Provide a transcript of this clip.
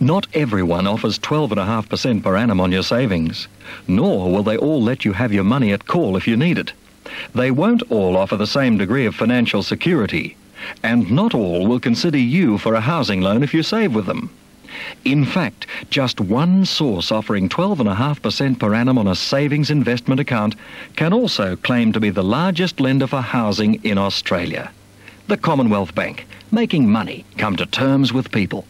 Not everyone offers 12.5% per annum on your savings, nor will they all let you have your money at call if you need it. They won't all offer the same degree of financial security, and not all will consider you for a housing loan if you save with them. In fact, just one source offering 12.5% per annum on a savings investment account can also claim to be the largest lender for housing in Australia. The Commonwealth Bank, making money come to terms with people.